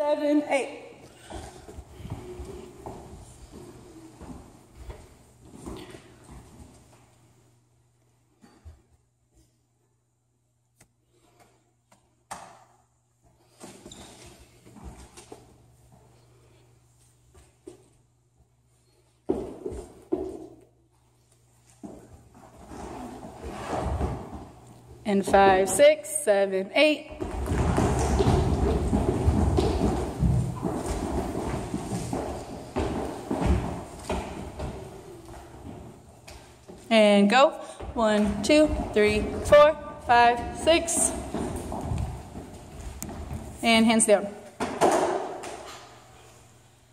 seven, eight. And five, six, seven, eight. And go. One, two, three, four, five, six. And hands down.